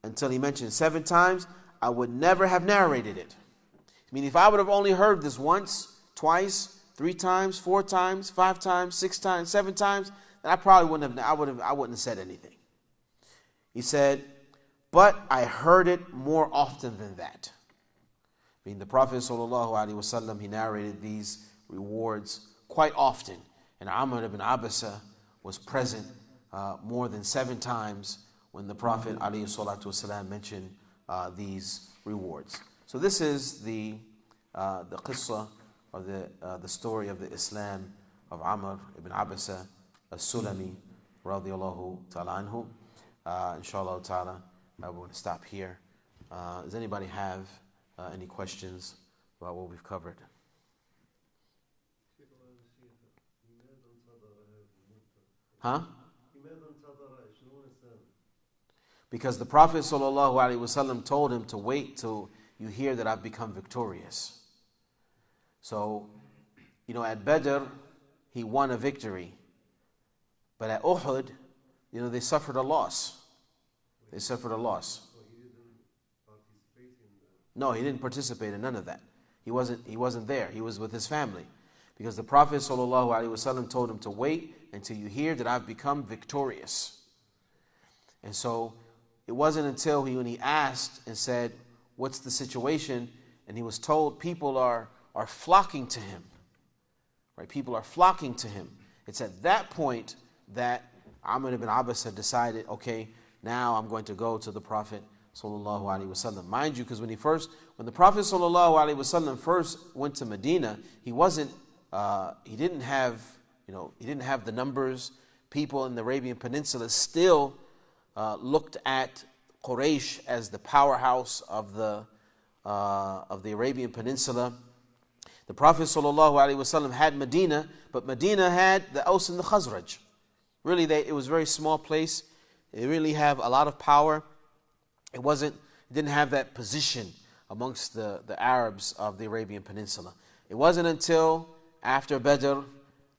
S1: until he mentioned seven times, I would never have narrated it. I mean, if I would have only heard this once, twice, three times, four times, five times, six times, seven times, then I probably wouldn't have. I would have. I wouldn't have said anything. He said, but I heard it more often than that. I mean, the Prophet wasallam he narrated these rewards quite often, and Amr ibn Abasa was present uh, more than seven times when the Prophet والسلام, mentioned uh, these rewards. So this is the uh, the qissa or the uh, the story of the Islam of Amr ibn Abasa as-Sulami radiallahu ta'ala anhu. Uh, inshallah ta'ala, uh, we're going to stop here. Uh, does anybody have uh, any questions about what we've covered? Huh? Because the Prophet ﷺ told him to wait till you hear that I've become victorious. So, you know, at Badr, he won a victory. But at Uhud, you know, they suffered a loss. They suffered a loss. No, he didn't participate in none of that. He wasn't, he wasn't there. He was with his family. Because the Prophet ﷺ told him to wait until you hear that I've become victorious. And so it wasn't until he, when he asked and said, What's the situation? And he was told people are, are flocking to him. Right? People are flocking to him. It's at that point that Amr ibn Abasa had decided, okay, now I'm going to go to the Prophet sallallahu alaihi wasallam. Mind you, because when he first, when the Prophet sallallahu alaihi wasallam first went to Medina, he wasn't, uh, he didn't have, you know, he didn't have the numbers. People in the Arabian Peninsula still uh, looked at Quraysh as the powerhouse of the, uh, of the Arabian Peninsula. The Prophet ﷺ had Medina, but Medina had the Aus and the Khazraj. Really, they, it was a very small place. They really have a lot of power. It wasn't, it didn't have that position amongst the, the Arabs of the Arabian Peninsula. It wasn't until after Badr,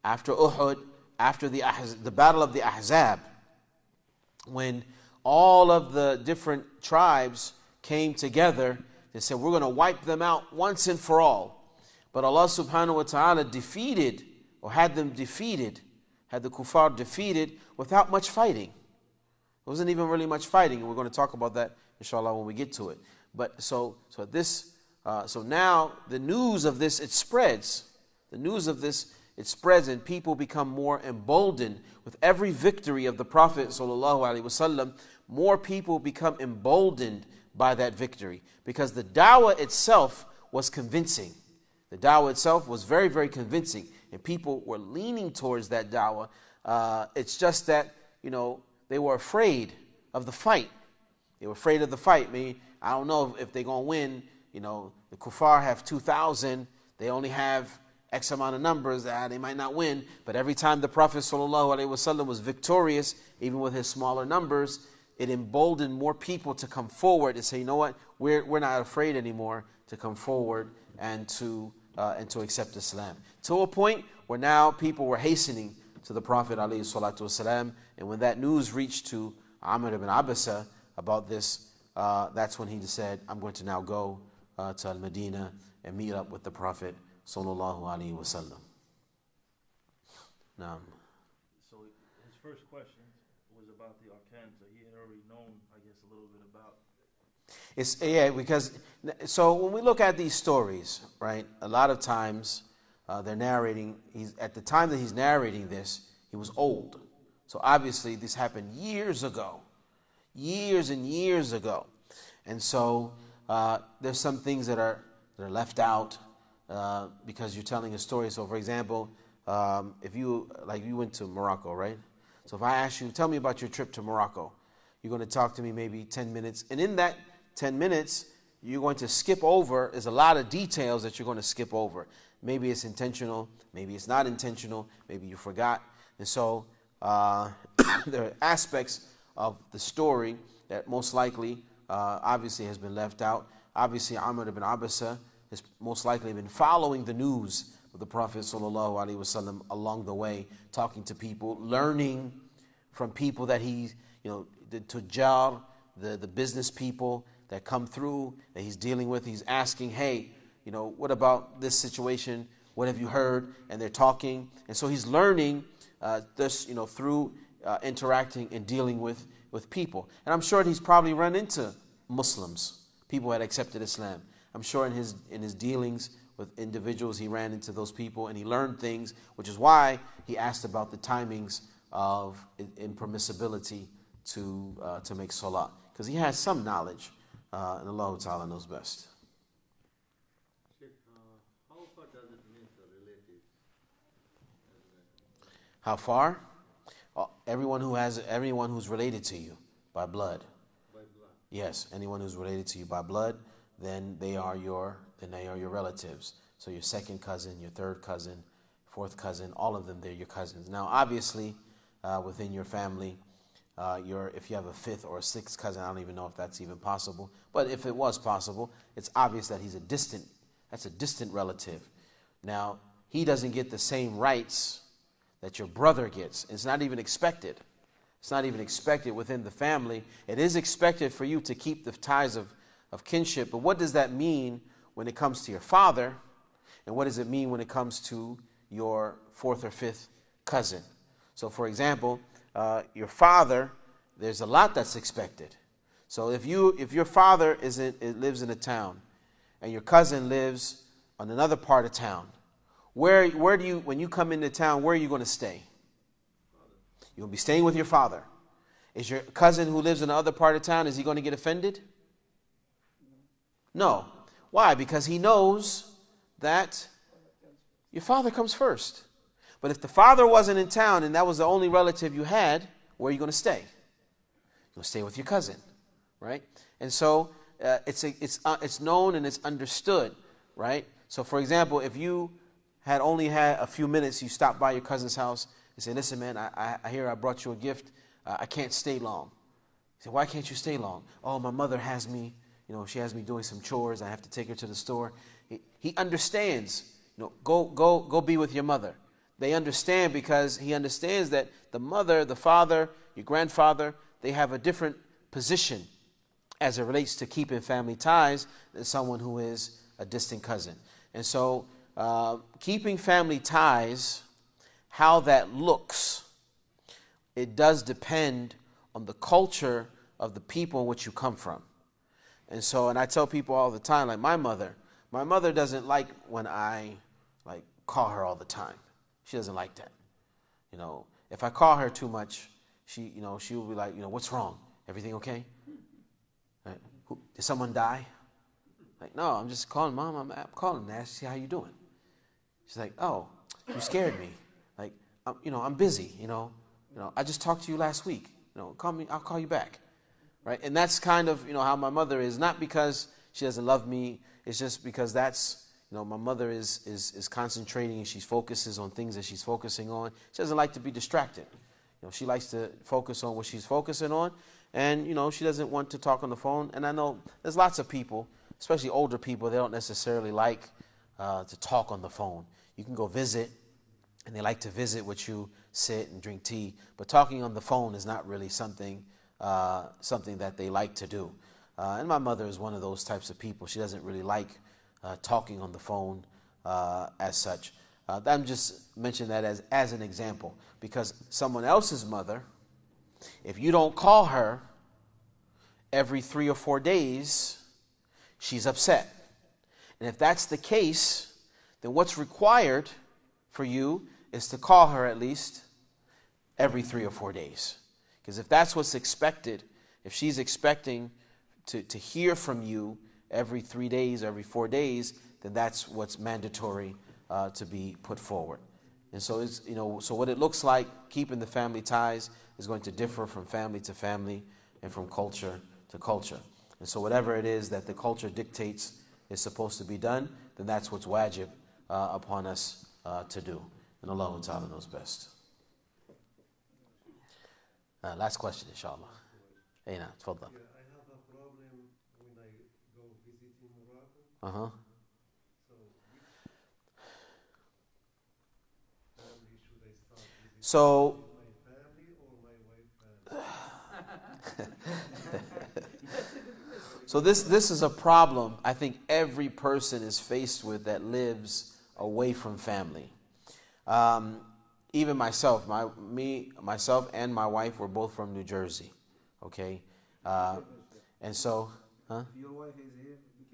S1: after Uhud, after the, the Battle of the Ahzab, when all of the different tribes came together, they said, We're going to wipe them out once and for all. But Allah subhanahu wa ta'ala defeated or had them defeated, had the kuffar defeated without much fighting. There wasn't even really much fighting, and we're going to talk about that inshallah when we get to it. But so so this uh, so now the news of this it spreads. The news of this it spreads and people become more emboldened with every victory of the Prophet wasallam. More people become emboldened by that victory because the dawah itself was convincing. The dawah itself was very, very convincing, and people were leaning towards that dawah. Uh, it's just that you know they were afraid of the fight. They were afraid of the fight. I mean, I don't know if, they're gonna win you know, the kuffar have 2,000, they only have X amount of numbers, ah, they might not win. But every time the Prophet ﷺ was victorious, even with his smaller numbers, it emboldened more people to come forward and say, you know what, we're, we're not afraid anymore to come forward and to, uh, and to accept Islam. To a point where now people were hastening to the Prophet ﷺ, and when that news reached to Amr ibn Abasa about this, uh, that's when he said, I'm going to now go uh, to Al Medina and meet up with the Prophet sallallahu alaihi wasallam.
S2: Now, so his first question was about the arkan. So he had already known, I guess, a little bit about.
S1: It's yeah, because so when we look at these stories, right? A lot of times uh, they're narrating. He's at the time that he's narrating this, he was old. So obviously this happened years ago, years and years ago, and so uh, there's some things that are that are left out uh, because you're telling a story. So, for example, um, if you like you went to Morocco, right? So if I ask you, tell me about your trip to Morocco, you're going to talk to me maybe 10 minutes, and in that 10 minutes, you're going to skip over. There's a lot of details that you're going to skip over. Maybe it's intentional, maybe it's not intentional, maybe you forgot, and so uh, there are aspects of the story that most likely, uh, obviously, has been left out. Obviously, Amr ibn Abasa has most likely been following the news of the Prophet ﷺ along the way, talking to people, learning from people that he, you know, the tujjar, the, the business people that come through that he's dealing with. He's asking, hey, you know, what about this situation? What have you heard? And they're talking. And so he's learning uh, this, you know, through uh, interacting and dealing with, with people. And I'm sure he's probably run into Muslims, people that accepted Islam. I'm sure in his, in his dealings with individuals, he ran into those people and he learned things, which is why he asked about the timings of impermissibility to, uh, to make salah. Because he has some knowledge, uh, and Allah Ta'ala knows best. How far? Uh, everyone who has everyone who's related to you by blood. By blood. Yes, anyone who's related to you by blood then they are your then they are your relatives. So your second cousin, your third cousin, fourth cousin, all of them they're your cousins. Now, obviously, uh, within your family, uh, your if you have a fifth or a sixth cousin, I don't even know if that's even possible. But if it was possible, it's obvious that he's a distant. That's a distant relative. Now he doesn't get the same rights that your brother gets. It's not even expected. It's not even expected within the family. It is expected for you to keep the ties of of kinship. But what does that mean when it comes to your father? And what does it mean when it comes to your fourth or fifth cousin? So, for example, uh, your father, there's a lot that's expected. So, if, you, if your father is in, lives in a town and your cousin lives on another part of town, where, where do you, when you come into town, where are you going to stay? To be staying with your father. Is your cousin who lives in the other part of town, is he going to get offended? No. Why? Because he knows that your father comes first. But if the father wasn't in town and that was the only relative you had, where are you going to stay? You're going to stay with your cousin, right? And so uh, it's, a, it's, uh, it's known and it's understood, right? So, for example, if you had only had a few minutes, you stopped by your cousin's house and say, Listen, man, I, I hear I brought you a gift. Uh, I can't stay long. He said, Why can't you stay long? Oh, my mother has me you know, she has me doing some chores. I have to take her to the store. He, he understands. You know, go, go, go be with your mother. They understand because he understands that the mother, the father, your grandfather, they have a different position as it relates to keeping family ties than someone who is a distant cousin. And so, uh, keeping family ties, how that looks, it does depend on the culture of the people in which you come from. And so, and I tell people all the time, like my mother, my mother doesn't like when I like call her all the time. She doesn't like that. You know, if I call her too much, she, you know, she will be like, you know, what's wrong? Everything okay? Right? Who, did someone die? Like, no, I'm just calling mom. I'm, I'm calling to ask see how you doing. She's like, oh, you scared me. Like, I'm, you know, I'm busy. You know, you know, I just talked to you last week. You know, call me. I'll call you back right? And that's kind of you know how my mother is, not because she doesn't love me. It's just because that's, you know, my mother is, is, is concentrating and she focuses on things that she's focusing on. She doesn't like to be distracted. You know, she likes to focus on what she's focusing on. And, you know, she doesn't want to talk on the phone. And I know there's lots of people, especially older people, they don't necessarily like uh, to talk on the phone. You can go visit, and they like to visit with you, sit and drink tea. But talking on the phone is not really something, uh, something that they like to do. Uh, and my mother is one of those types of people. She doesn't really like uh, talking on the phone uh, as such. Uh, I'm just mentioning that as, as an example because someone else's mother, if you don't call her every three or four days, she's upset. And if that's the case, then what's required for you is to call her at least every three or four days. Because if that's what's expected, if she's expecting to, to hear from you every three days, every four days, then that's what's mandatory uh, to be put forward. And so, it's, you know, so what it looks like keeping the family ties is going to differ from family to family and from culture to culture. And so, whatever it is that the culture dictates is supposed to be done, then that's what's wajib uh, upon us uh, to do. And Allah Ta'ala knows best. Uh, last question, inshallah. Hey, now, tfadl.
S3: Yeah, I have a problem when I go visiting Morocco.
S1: Uh huh.
S3: So, which family should I start visiting?
S1: So,
S3: my family or my wife family?
S1: So this this is a problem I think every person is faced with that lives away from family. Um, even myself, my me myself and my wife were both from New Jersey. Okay, uh, and so, huh?
S4: Your wife is here. Be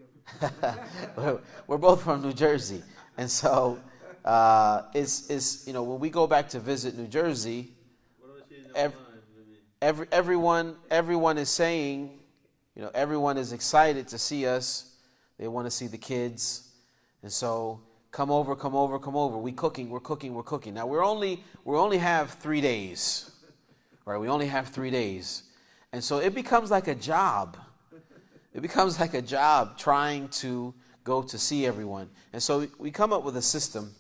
S1: we're, both from New Jersey, and so uh, it's it's you know when we go back to visit New Jersey, ev- every everyone everyone is saying, you know, everyone is excited to see us. They want to see the kids, and so come over, come over, come over. We cooking, we're cooking, we're cooking. Now we're only we only have three days, right? We only have three days, and so it becomes like a job. It becomes like a job trying to go to see everyone. And so we come up with a system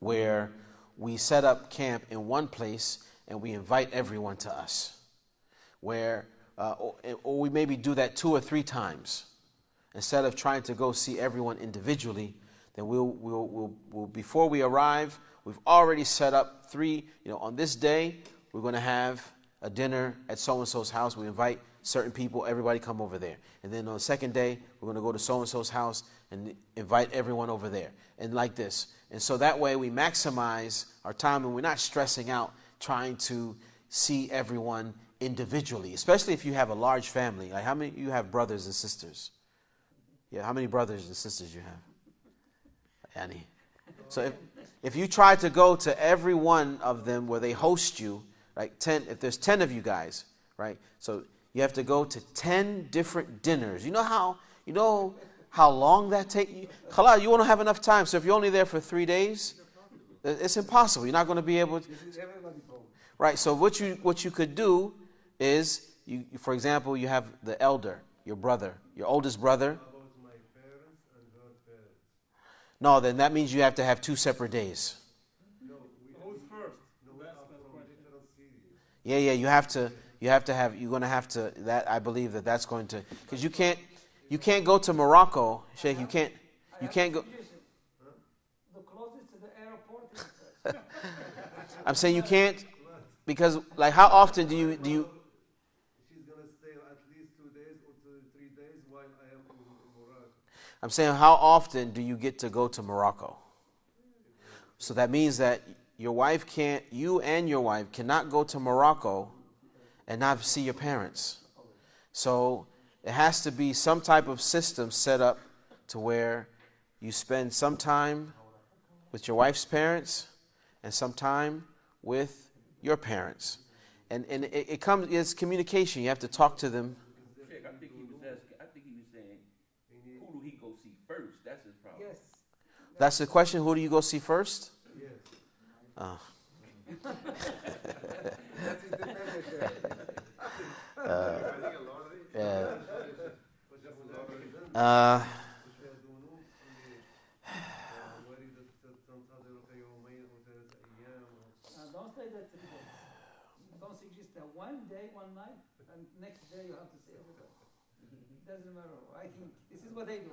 S1: where we set up camp in one place and we invite everyone to us. Where, uh, or, or we maybe do that two or three times. Instead of trying to go see everyone individually, then we'll, we'll, we'll, we'll before we arrive, we've already set up three, you know, on this day, we're going to have a dinner at so and so's house. We invite certain people, everybody come over there. And then on the second day, we're going to go to so and so's house and invite everyone over there. And like this. And so that way we maximize our time and we're not stressing out trying to see everyone individually, especially if you have a large family. Like how many you have brothers and sisters? Yeah, how many brothers and sisters you have? Annie. So if, if you try to go to every one of them where they host you, like 10, if there's 10 of you guys, right? So you have to go to 10 different dinners. You know how, you know how long that takes? Khalal, you won't have enough time. So if you're only there for three days, it's impossible. You're not going to be able to. Right. So what you what you could do is, you, for example, you have the elder, your brother, your oldest brother.
S3: About my parents and her parents.
S1: No, then that means you have to have two separate days.
S3: No, we
S2: Who's first?
S3: no, we are from different cities.
S1: Yeah, yeah. You have to. You have to have. You're going to have to. That I believe that that's going to because you can't. You can't go to Morocco, Sheikh. You can't. You can't go.
S4: The closest to the airport is
S1: I'm saying you can't because like how often do you do you
S3: She's gonna stay at least two days or two, three days while I am in Morocco.
S1: I'm saying how often do you get to go to Morocco? So that means that your wife can't you and your wife cannot go to Morocco and not see your parents. So it has to be some type of system set up to where you spend some time with your wife's parents and some time with your parents. And, and it, it comes, it's communication. You have to talk to them.
S5: Check, I think he was asking, I think he was saying, who do he go see first? That's his problem.
S4: yes.
S1: That's the question. Who do you go see first?
S3: Yes.
S1: Oh.
S4: uh,
S1: yeah. Uh,
S4: one day, one night, and next day you have to say, oh it doesn't matter. I think this is what they do.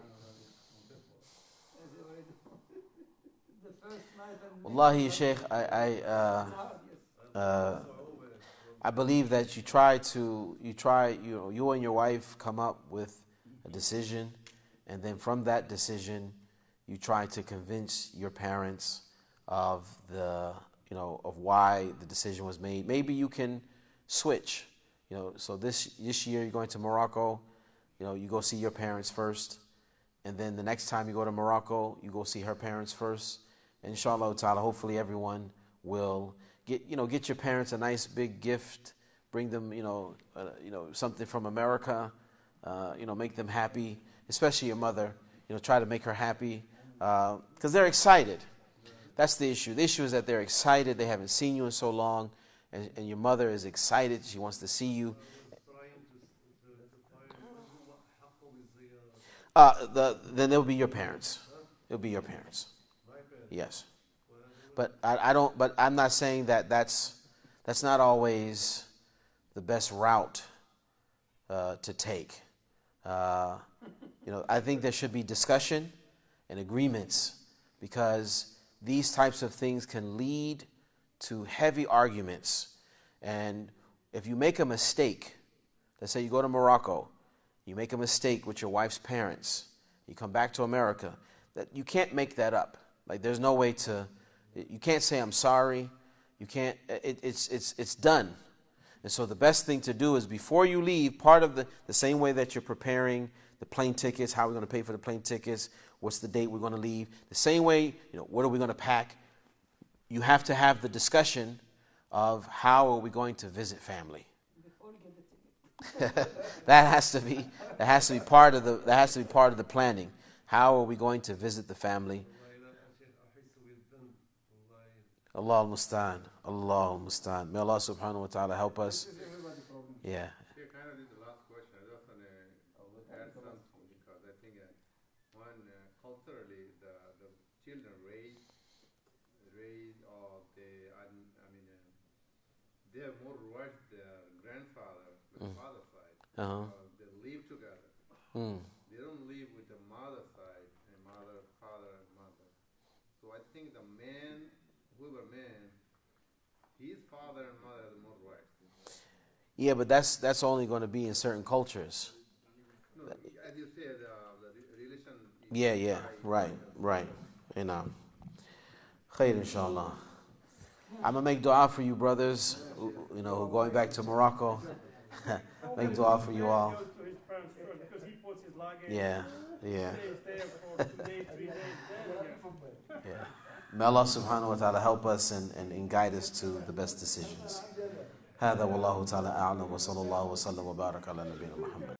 S1: Wallahi, Sheikh, I, I, uh, uh, I believe that you try to, you try, you, know, you and your wife come up with a decision, and then from that decision, you try to convince your parents of the, you know, of why the decision was made. Maybe you can switch, you know. So this this year you're going to Morocco, you know, you go see your parents first, and then the next time you go to Morocco, you go see her parents first inshallah ta'ala, hopefully everyone will get, you know, get your parents a nice big gift, bring them, you know, uh, you know, something from America, uh, you know, make them happy, especially your mother, you know, try to make her happy because uh, they're excited. That's the issue. The issue is that they're excited. They haven't seen you in so long, and, and your mother is excited. She wants to see you. Uh, the, then it'll be your parents. It'll be your parents. Yes. But I, I don't. But I'm not saying that that's that's not always the best route uh, to take. Uh, you know, I think there should be discussion and agreements because these types of things can lead to heavy arguments. And if you make a mistake, let's say you go to Morocco, you make a mistake with your wife's parents, you come back to America, that you can't make that up. Like there's no way to, you can't say I'm sorry. You can't. It, it's it's it's done. And so the best thing to do is before you leave, part of the the same way that you're preparing the plane tickets, how we're going to pay for the plane tickets, what's the date we're going to leave, the same way, you know, what are we going to pack? You have to have the discussion of how are we going to visit family.
S4: Before you get the ticket.
S1: that has to be that has to be part of the that has to be part of the planning. How are we going to visit the family? Allah al-Mustan. Allah al-Mustan. May Allah subhanahu wa ta'ala help us.
S4: This is everybody's problem.
S1: Yeah.
S6: Yeah, kind of this is the last question. I just want to add something because I think uh, uh, culturally the the children raised raised or they I, mean- I mean uh, they have more rights their grandfather, the
S1: Mm.
S6: father side.
S1: Uh-huh.
S6: Uh, they live together.
S1: Mm.
S6: They don't live with the mother side and mother, father, and mother. So I think the man, whoever man, his father and mother have more rights.
S1: Yeah, but that's that's only going to be in certain cultures. Yeah, yeah. Right, right. You um, know. Khair inshallah. I'm gonna make dua for you brothers, you know, going back to Morocco. make dua for you all. Yeah, yeah, yeah. May Allah subhanahu wa ta'ala help us and, and, and guide us to the best decisions. هذا والله تعالى أعلم وصلى الله وسلم وبارك على نبينا محمد.